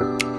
you